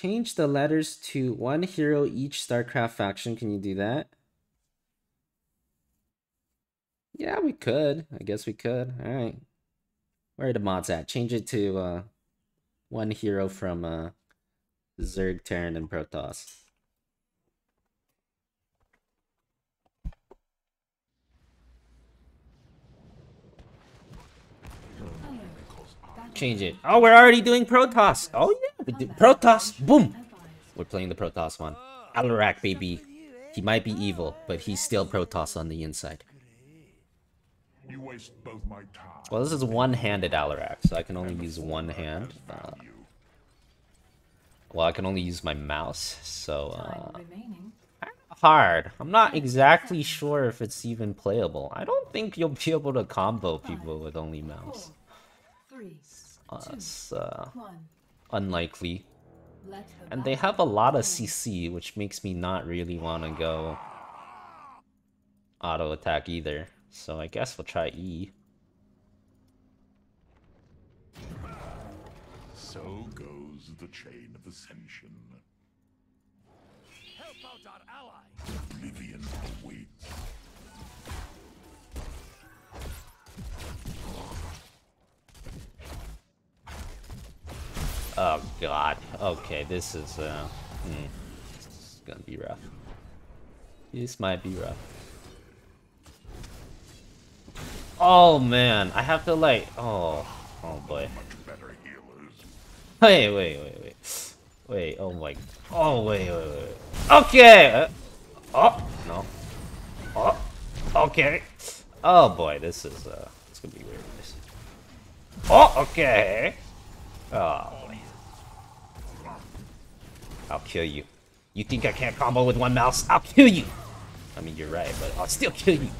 Change the letters to one hero each StarCraft faction. Can you do that? Yeah, we could. I guess we could. All right. Where are the mods at? Change it to uh, one hero from uh, Zerg, Terran, and Protoss. Change it. Oh, we're already doing Protoss. Oh yeah, we did Protoss. Boom. We're playing the Protoss one. Alarak, baby. He might be evil, but he's still Protoss on the inside. You waste both my time. Well, this is one-handed Alarak, so I can only use one hand. Uh, well, I can only use my mouse, so uh, hard. I'm not exactly sure if it's even playable. I don't think you'll be able to combo people with only mouse. Uh, it's uh, unlikely. And they have a lot of CC, which makes me not really want to go auto attack either. So I guess we'll try E. So goes the chain of ascension. Help out our ally. Oblivion awaits. Oh god. Okay, this is uh this is gonna be rough. This might be rough. Oh man, I have to like oh oh boy. Wait, wait, wait, wait. Wait, oh my oh wait, wait, wait. Okay! Uh, oh no. Oh okay. Oh boy, this is uh it's gonna be weird. Oh okay. Oh boy. I'll kill you. You think I can't combo with one mouse? I'll kill you! I mean, you're right, but I'll still kill you.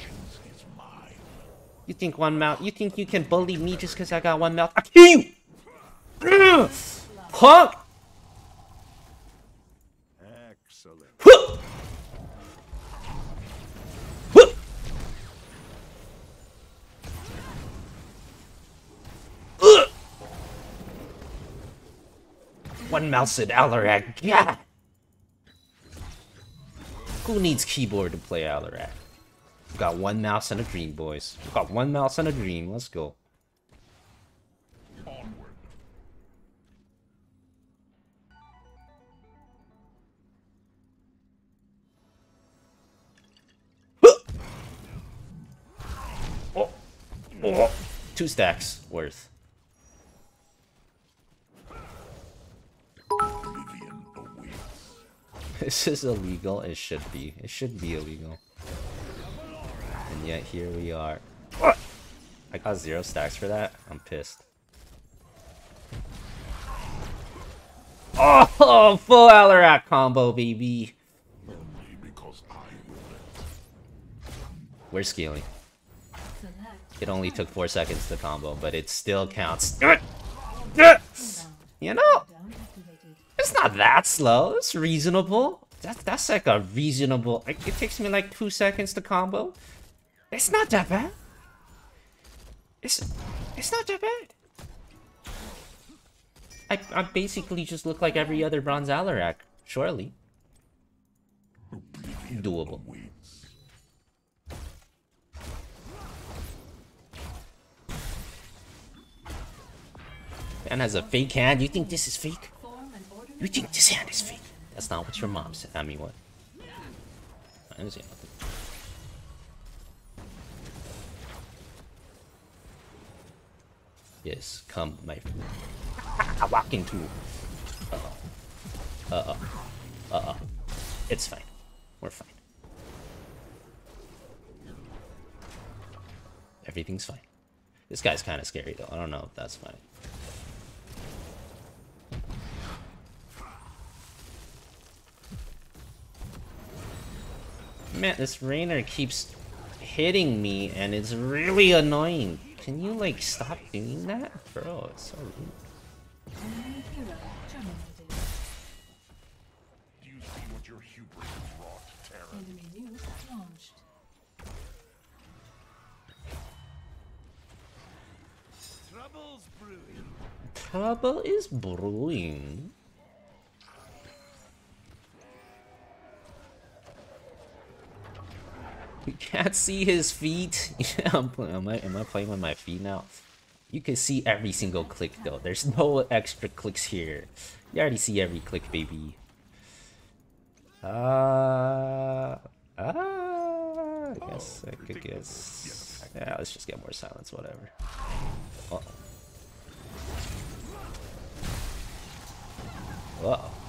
You think one mouse? You think you can bully me just because I got one mouth? I'll kill you! Punk! One mouse at Alarak. Yeah. Who needs keyboard to play Alarak? We got one mouse and a dream, boys. We got one mouse and a dream. Let's go. Oh. Oh. Two stacks worth. This is illegal. It should be. It should be illegal. And yet here we are. I got zero stacks for that. I'm pissed. Oh, full Alarak combo, baby. Only because it. We're scaling. It only took four seconds to combo, but it still counts. You know, it's not that slow. It's reasonable. That's that's like a reasonable. Like, it takes me like two seconds to combo. It's not that bad. It's it's not that bad. I I basically just look like every other bronze Alarak. Surely doable. Man has a fake hand. You think this is fake? You think this hand is fake? That's not what your mom said. I mean, what? I didn't say nothing. Yes, come, my friend. I walk into. Uh oh. Uh oh. Uh oh. It's fine. We're fine. Everything's fine. This guy's kind of scary though. I don't know if that's fine. Man, this Raynor keeps hitting me and it's really annoying. Can you like stop doing that? Bro, it's so rude. Do you see what your hubris has wrought, Terran? Trouble's brewing. Trouble is brewing. You can't see his feet. am I, am I playing with my feet now? You can see every single click though. There's no extra clicks here. You already see every click, baby. Uh, uh, I guess I could guess. Yeah, let's just get more silence, whatever. Uh oh. Whoa.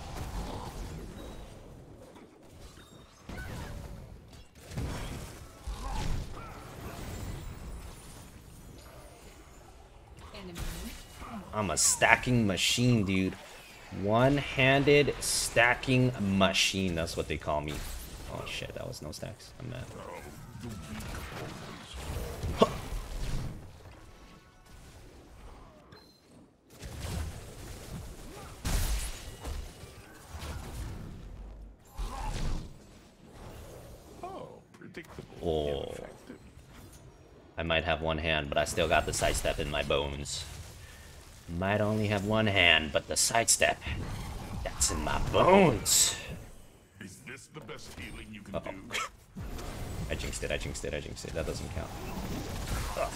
I'm a stacking machine, dude. One-handed stacking machine. That's what they call me. Oh shit, that was no stacks. I'm mad. Oh. oh. I might have one hand, but I still got the sidestep in my bones. Might only have one hand, but the sidestep, that's in my bones. Is this the best healing you can uh -oh. do? I jinxed it, I jinxed it, I jinxed it. That doesn't count. Ugh.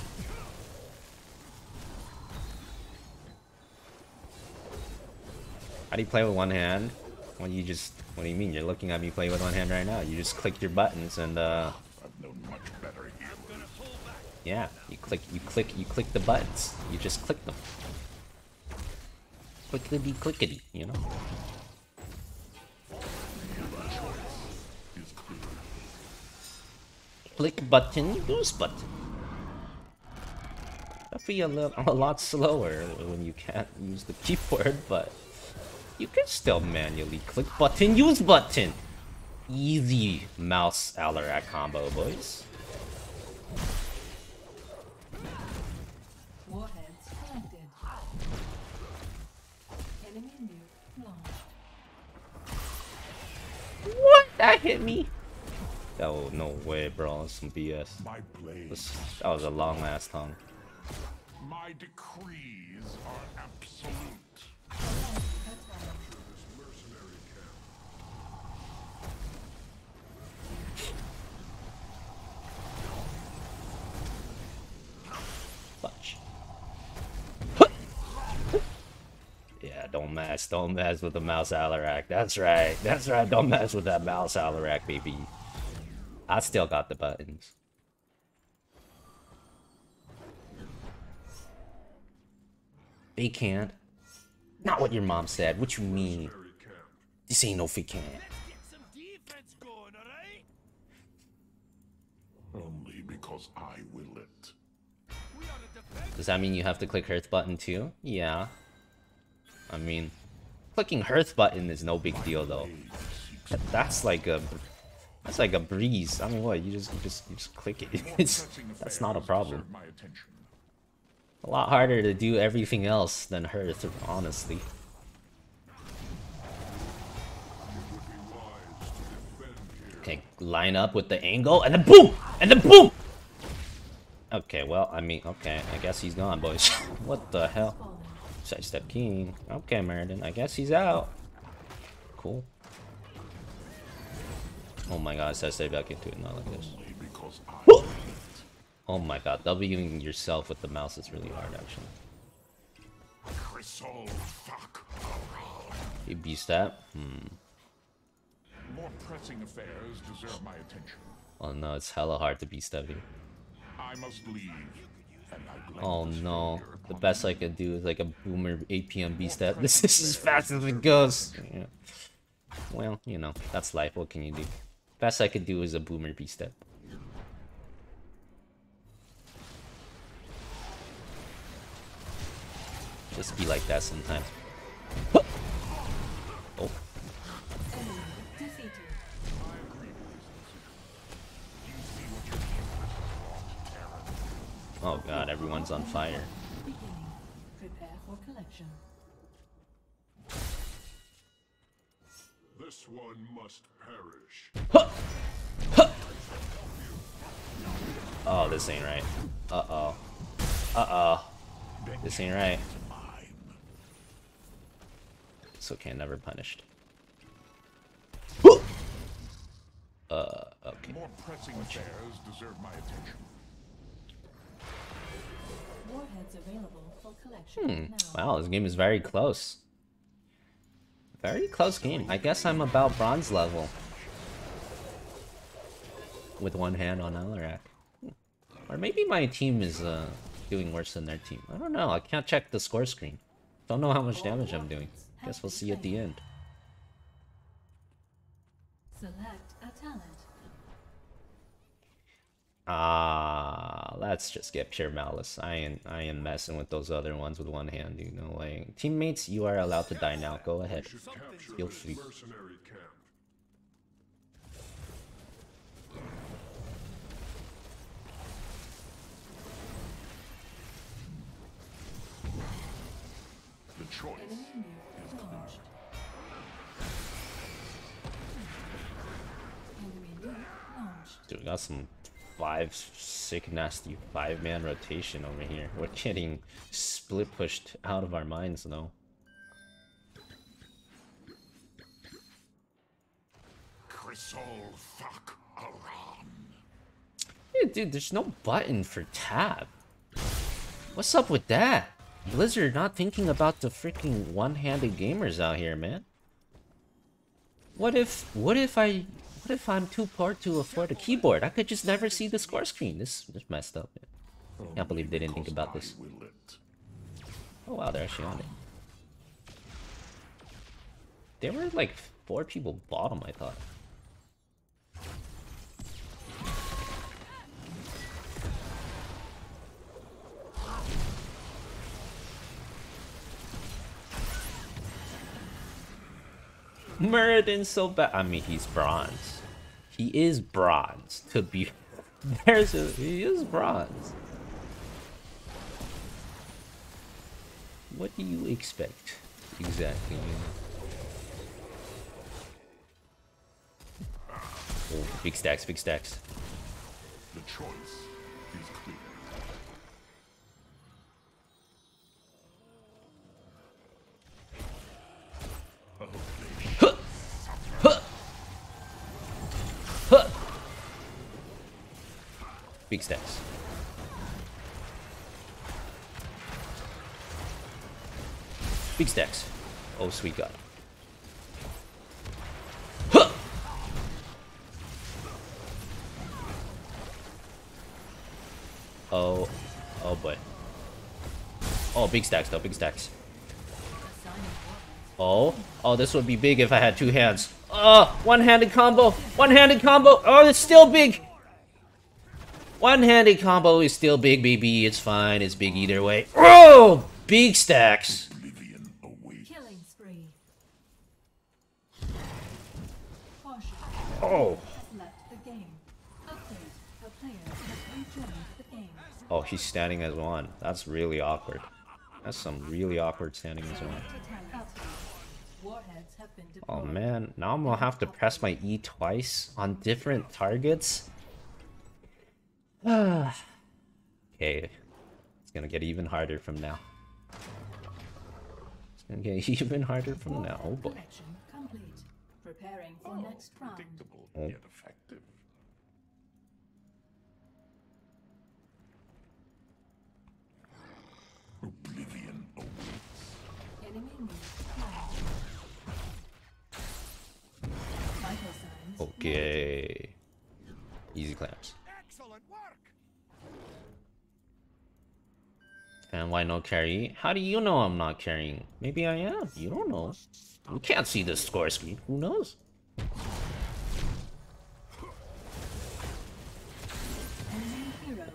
How do you play with one hand? Well, you just, what do you mean? You're looking at me play with one hand right now. You just click your buttons and, uh... Yeah, you click, you click, you click the buttons. You just click them clickety clickety, you know? Click button, use button. That feel a, a lot slower when you can't use the keyboard, but you can still manually click button, use button. Easy mouse Alarak combo, boys. What? That hit me? Oh, no way, bro. That's some BS. This, that was a long ass tongue. My decrees are absolute. Don't mess, don't mess with the mouse Alarak. That's right, that's right, don't mess with that mouse Alarak, baby. I still got the buttons. They can't. Not what your mom said. What you mean? This ain't no fake can. Only because I will it. Does that mean you have to click Hearth button too? Yeah. I mean, clicking Hearth button is no big deal though. That's like a that's like a breeze. I mean, what you just you just you just click it. It's that's not a problem. A lot harder to do everything else than Hearth, honestly. Okay, line up with the angle, and then boom! And then boom! Okay, well, I mean, okay, I guess he's gone, boys. what the hell? Sidestep King. Okay, Muradin. I guess he's out. Cool. Oh my god, sidestep back into it, not like this. Oh my god, Wing yourself with the mouse is really hard, actually. You beast that? Hmm. More pressing affairs deserve my attention. Oh no, it's hella hard to beast that here. I must leave. Oh no. The best I can do is like a boomer APM B step. This is as fast as it goes. Yeah. Well, you know, that's life. What can you do? Best I could do is a boomer B step. Just be like that sometimes. Oh. Oh god, everyone's on fire. Prepare for collection. This one must perish. Oh, this ain't right. Uh-oh. Uh-oh. This ain't right. It's okay, never punished. Uh, okay. More pressing affairs deserve my attention. Hmm. Wow, this game is very close. Very close game. I guess I'm about bronze level. With one hand on Alarak. Or maybe my team is uh, doing worse than their team. I don't know. I can't check the score screen. Don't know how much damage I'm doing. Guess we'll see at the end. Select a talent. Ah, let's just get pure malice. I ain't, I am messing with those other ones with one hand. You know, like teammates, you are allowed to die now. Go ahead. Feel free. Mercenary camp. The choice Enemy nuke launched. Enemy nuke launched. Dude, we got some five sick, nasty five man rotation over here. We're getting split pushed out of our minds, though. Chrysol Aran. Yeah, dude, there's no button for tab. What's up with that? Blizzard not thinking about the freaking one-handed gamers out here, man. What if, what if I, what if I'm too poor to afford a keyboard? I could just never see the score screen. This, is messed up. Man. Can't believe they didn't think about this. Oh wow, they're actually on it. There were like four people bottom, I thought. Muradin's so bad. I mean, he's bronze. He is bronze. To be, there's a he is bronze. What do you expect exactly? Oh, big stacks, big stacks. The choice Big stacks. Big stacks. Oh, sweet God. Huh. Oh, oh boy. Oh, big stacks though, big stacks. Oh, oh, this would be big if I had two hands. Oh, one-handed combo, one-handed combo. Oh, it's still big. One-handed combo is still big, baby. It's fine. It's big either way. Oh, big stacks. Oblivion awaits. Killing spree. Caution. Oh, Has left the game. Update. A player has rejoined the game. oh, he's standing as one. That's really awkward. That's some really awkward standing as one. Update. Warheads have been Oh man, now I'm gonna have to press my E twice on different targets. Okay, it's gonna get even harder from now. It's gonna get even harder from now. Oh boy. Connection complete. Preparing for oh, next round. Predictable Oh. yet effective. Oblivion awaits. Enemy nuke. Vital signs. Okay. Easy clamps. Excellent work. And why no carry? How do you know I'm not carrying? Maybe I am. You don't know. You can't see the score screen. Who knows?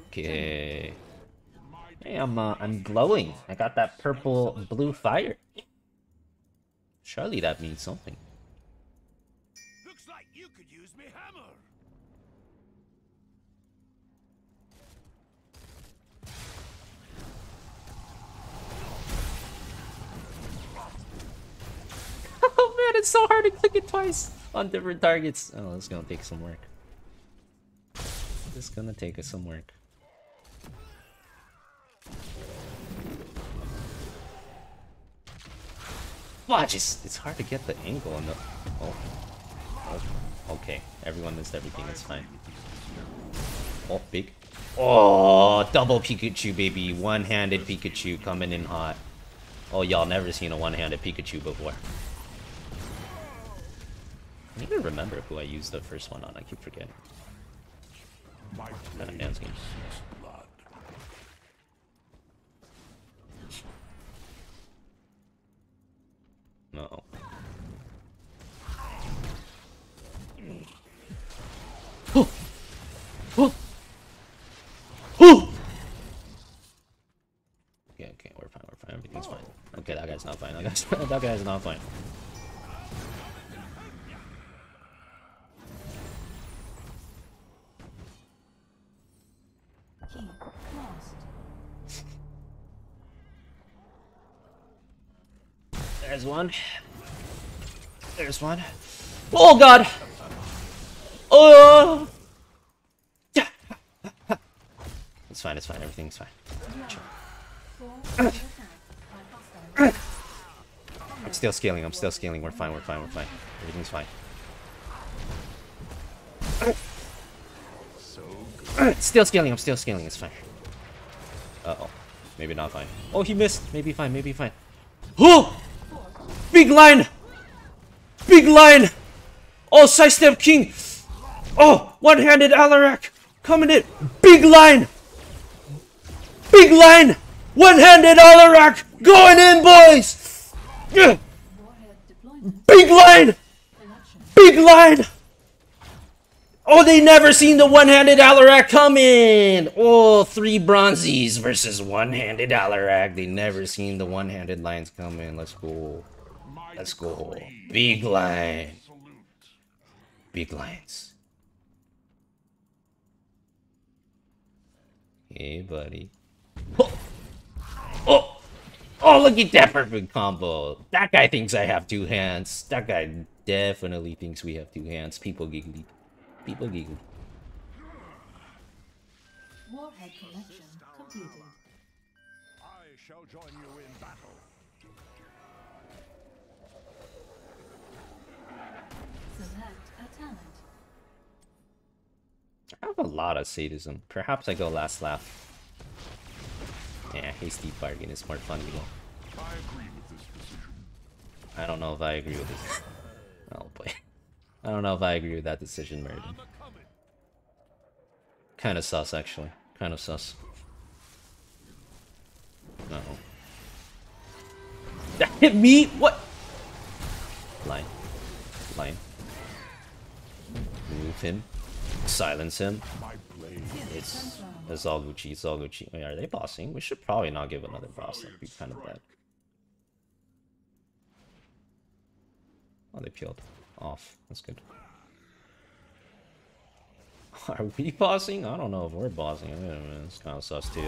Okay. Hey, I'm uh, I'm glowing. I got that purple blue fire. Surely that means something. It's so hard to click it twice on different targets. Oh, it's gonna take some work. It's gonna take us some work. Watch, it's, it's hard to get the angle on the. Oh. oh. Okay, everyone missed everything, it's fine. Oh, big. Oh, double Pikachu, baby. One-handed Pikachu coming in hot. Oh, y'all never seen a one-handed Pikachu before. I need to remember who I used the first one on. I keep forgetting. My Kind dance game. seeks blood. No. Oh. Okay, okay, we're fine, we're fine, everything's fine. Okay, that guy's not fine. That guy's not fine. There's one. There's one. Oh god! Oh! It's fine, it's fine, everything's fine. I'm still scaling, I'm still scaling. We're fine, we're fine, we're fine. Everything's fine. So good. Still scaling, I'm still scaling, it's fine. Uh-oh. Maybe not fine. Oh, he missed. Maybe fine, maybe fine. Oh! Big line! Big line! Oh, sidestep king! Oh, one-handed Alarak! Coming in! Big line! Big line! One-handed Alarak! Going in, boys! Yeah! Big line! Big line! Oh, they never seen the one-handed Alarak come in! Oh, three bronzies versus one-handed Alarak. They never seen the one-handed lines come in. Let's go. My Let's go. Big line. Big lines. Hey, buddy. Oh! Oh! Oh, look at that perfect combo. That guy thinks I have two hands. That guy definitely thinks we have two hands. People giggly. People giggly. Warhead collection completed. I shall join you in I have a lot of sadism. Perhaps I go last laugh. Yeah, hasty bargain is more fun to go. I agree with this decision. I don't know if I agree with this. Oh boy. I don't know if I agree with that decision, Muradin. Kinda sus, actually. Kind of sus. No. That hit me? What? Line. Line. Move him. Silence him. It's, it's all Gucci, it's all Gucci. Wait, are they bossing? We should probably not give another boss. That'd be kind of bad. Oh, they peeled off. That's good. Are we bossing? I don't know if we're bossing. It's kind of sus too.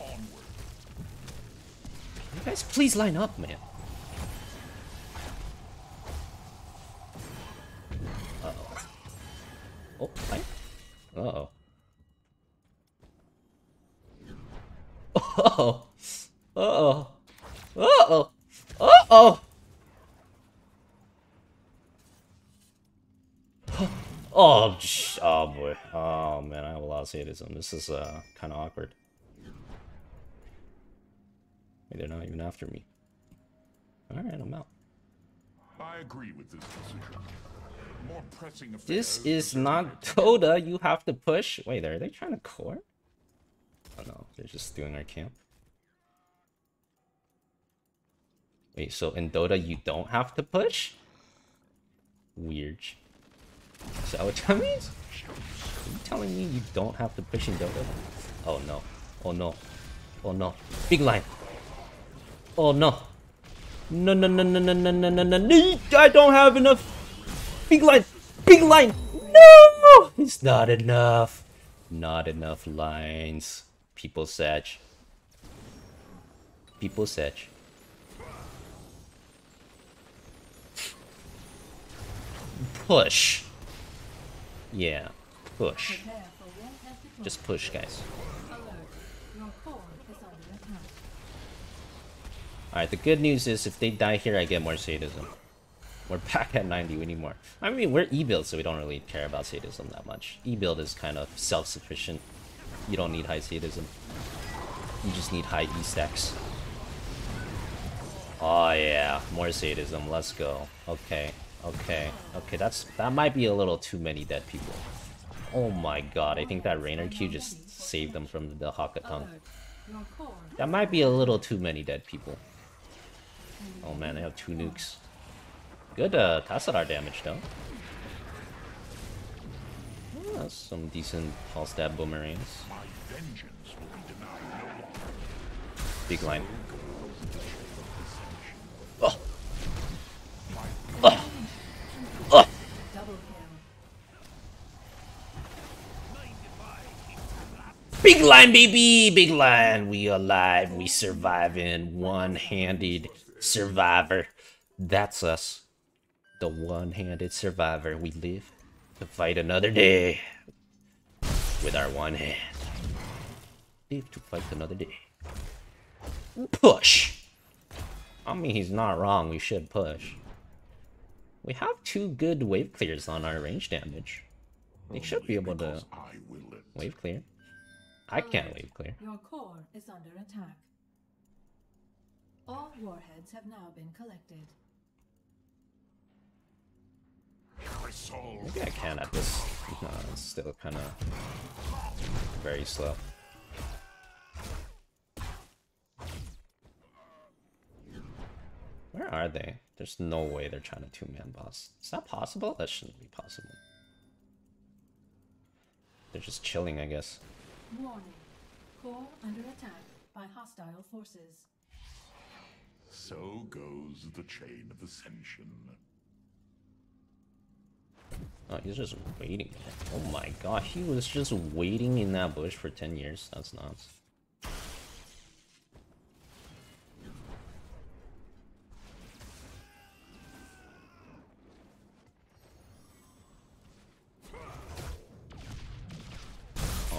onward. You guys, please line up, man. Oh, line? Uh oh. Uh oh. Uh oh. Uh oh. Uh oh. Oh, oh boy. Oh man, I have a lot of sadism. This is uh kind of awkward. They're not even after me. Alright, I'm out. I agree with this decision. This is not. Dota. You have to push. Wait, are they trying to core? Oh no, they're just doing our camp. Wait, so in Dota you don't have to push? Weird. Is that what that means? Are you telling me you don't have to push in Dota? Oh no. Oh no. Oh no. Big line. Oh no. No no no no no no no no no no I don't have enough Big line! Big line! No! It's not enough. Not enough lines. People setch. People setch. Push. Yeah, push. Just push, guys. Alright, the good news is if they die here, I get more sadism. We're back at 90, we need more. I mean, we're E-build, so we don't really care about sadism that much. E-build is kind of self-sufficient. You don't need high sadism. You just need high E-stacks. Oh yeah, more sadism, let's go. Okay, okay, okay, that's that might be a little too many dead people. Oh my god, I think that Raynor Q just saved them from the Hakatung. That might be a little too many dead people. Oh man, I have two nukes. Good uh, Tassadar damage though. Oh, that's some decent pulse stab boomerangs. Big line. Oh. Oh. Oh. Big line, baby! Big line! We alive, we surviving. One-handed survivor. That's us. The one-handed survivor. We live to fight another day. With our one hand. Live to fight another day. Push! I mean, he's not wrong. We should push. We have two good wave clears on our range damage. They should be able to wave clear. I can't wave clear. Your core is under attack. All warheads have now been collected. Maybe I can at this. No, it's still kind of very slow. Where are they? There's no way they're trying to two-man boss. Is that possible? That shouldn't be possible. They're just chilling, I guess. Warning. Core under attack by hostile forces. So goes the chain of ascension. Oh, he's just waiting. Oh my god, he was just waiting in that bush for 10 years. That's nuts.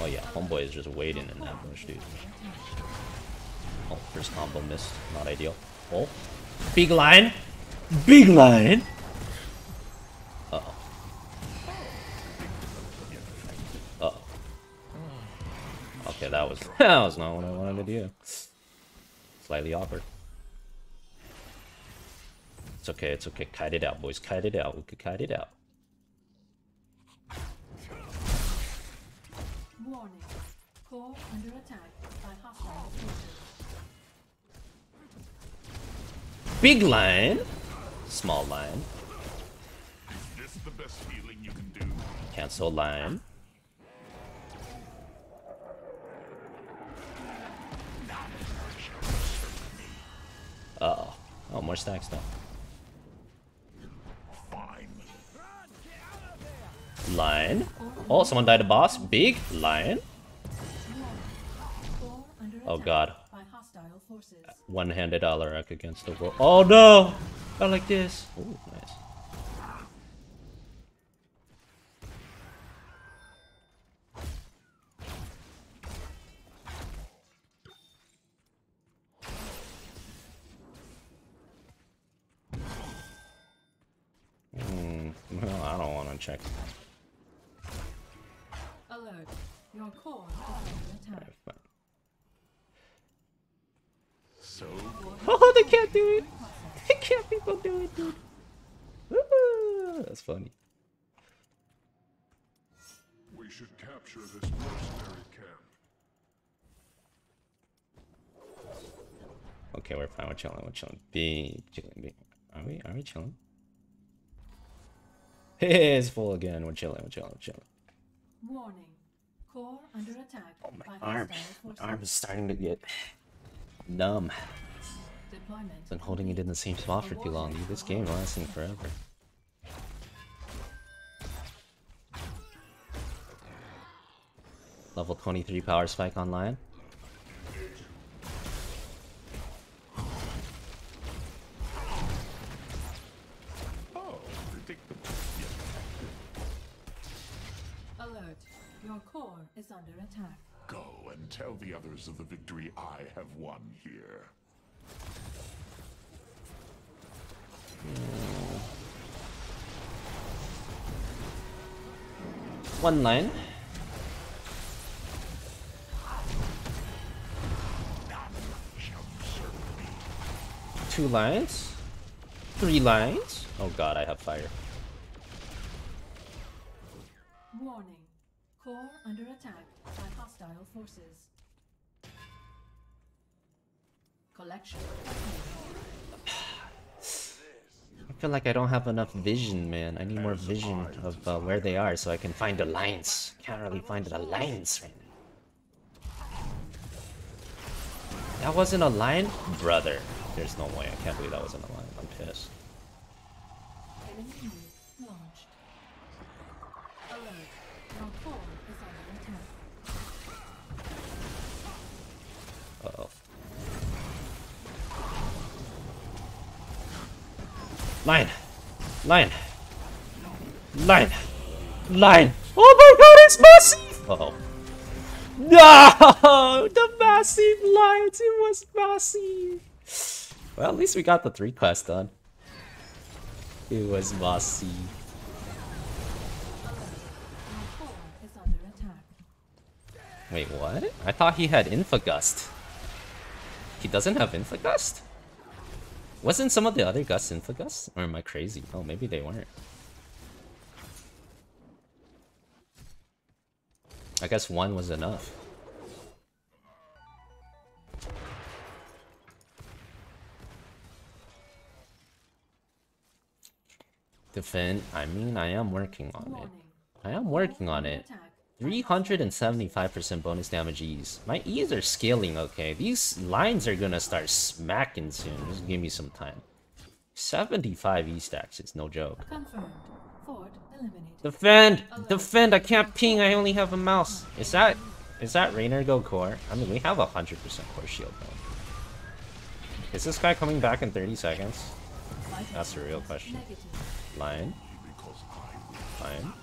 Oh yeah, homeboy is just waiting in that bush, dude. Oh, first combo missed. Not ideal. Oh, big line! Big line! That was not what I wanted to do. Slightly awkward. It's okay, it's okay. Kite it out, boys. Kite it out. We could kite it out. Warning. Core under attack by hostile forces. Big line. Small line. Is this oh. Oh, more stacks now. Lion. Oh, someone died a boss. Big lion. Oh god. One-handed Alarak against the world. Oh no! I like this. Ooh, nice. Check. Alert. Your core is under attack. So Oh, they can't do it. They can't people do it, dude. Woo! That's funny. we should capture this mercenary camp. Okay, we're fine. We're chilling. We're chilling. Be chilling. Be. Are we? Are we chilling? It's full again. We're chilling. We're chilling. We're chilling. Warning. Core under attack Oh, my arm. My arm is starting to get numb. Deployment. Been holding it in the same spot for too long, dude. This game lasting forever. Level 23 power spike online. under attack. Go and tell the others of the victory I have won here. One line. Two lines. Three lines. Oh god, I have fire. Warning. Core under attack by hostile forces. Collection. I feel like I don't have enough vision, man. I need more vision of uh, where they are so I can find lines. Can't really find the lines right now. That wasn't a line? Brother. There's no way. I can't believe that wasn't a line. I'm pissed. Line! Line! Line! Line! Oh my god, it's massive! Uh-oh. No! The massive lines! It was massive! Well, at least we got the three quests done. It was massive. Alert. Your core is under attack. Wait, what? I thought he had Infogust. He doesn't have Infogust? Wasn't some of the other Gusts Infogust? Or am I crazy? Oh, maybe they weren't. I guess one was enough. Defend. I mean, I am working on it. I am working on it. Attack. 375% bonus damage E's. My E's are scaling okay. These lines are gonna start smacking soon. Just give me some time. 75 E stacks, it's no joke. Confirmed. Fort eliminated. Defend! Defend! I can't ping, I only have a mouse. Is that... Is that Raynor go core? I mean, we have a 100% core shield though. Is this guy coming back in 30 seconds? That's the real question. Lion? Because I will. Lion?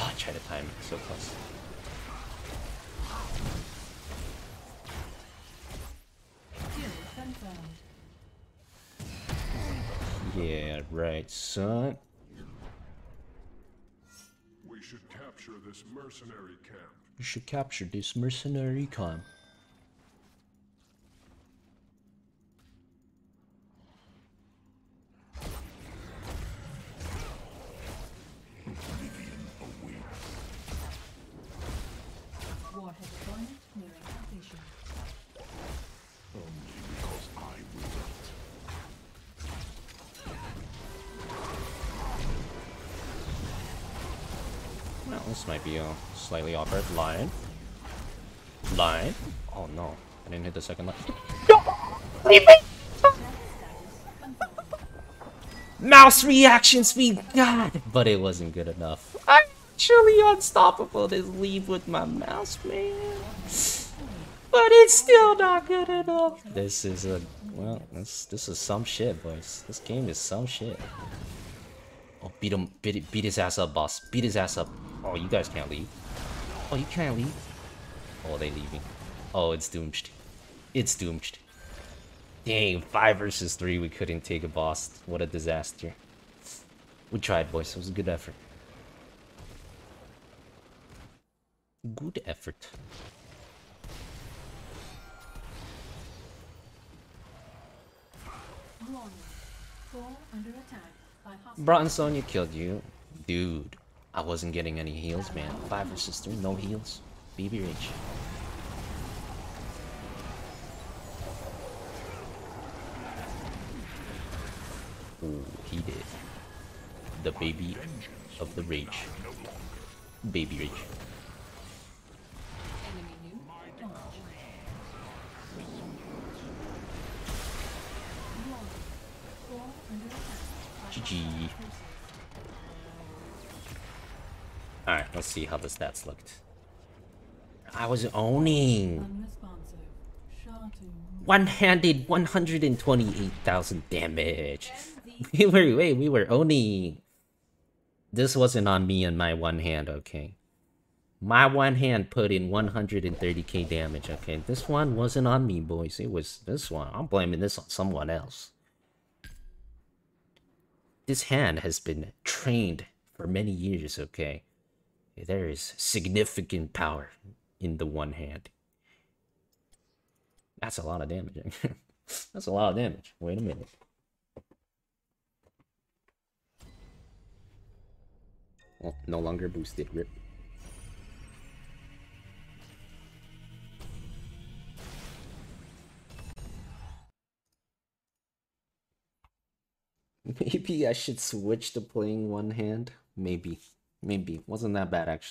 Oh, I tried to time it, so close. Yeah, right, son. We should capture this mercenary camp. You should capture this mercenary camp. This might be a slightly awkward line. Line? Oh no, I didn't hit the second line. Mouse reaction speed, God! But it wasn't good enough. I'm actually unstoppable to leave with my mouse, man. But it's still not good enough. This is a well, this this is some shit, boys. This game is some shit. Oh, beat him, beat, beat his ass up, boss. Beat his ass up. Oh, you guys can't leave. Oh, you can't leave. Oh, they leaving. Oh, it's doomed. It's doomed. Dang, five versus three, we couldn't take a boss. What a disaster. We tried, boys. It was a good effort. Good effort. Warning. Core under attack by hostile. Broughton Sonya killed you. Dude, I wasn't getting any heals, man. Five versus three, no heals. BB Rage. Ooh, he did. The baby of the rage. Baby Rage. Enemy Alright, let's see how the stats looked. I was owning. One-handed 128,000 damage. We were wait, we were owning. This wasn't on me and my one hand, okay. My one hand put in 130k damage, okay. This one wasn't on me, boys. It was this one. I'm blaming this on someone else. this hand has been trained for many years, okay? There is significant power in the one hand. That's a lot of damage. That's a lot of damage. Wait a minute. Well, no longer boosted. Rip. Maybe I should switch to playing one hand. Maybe. Maybe. Wasn't that bad, actually.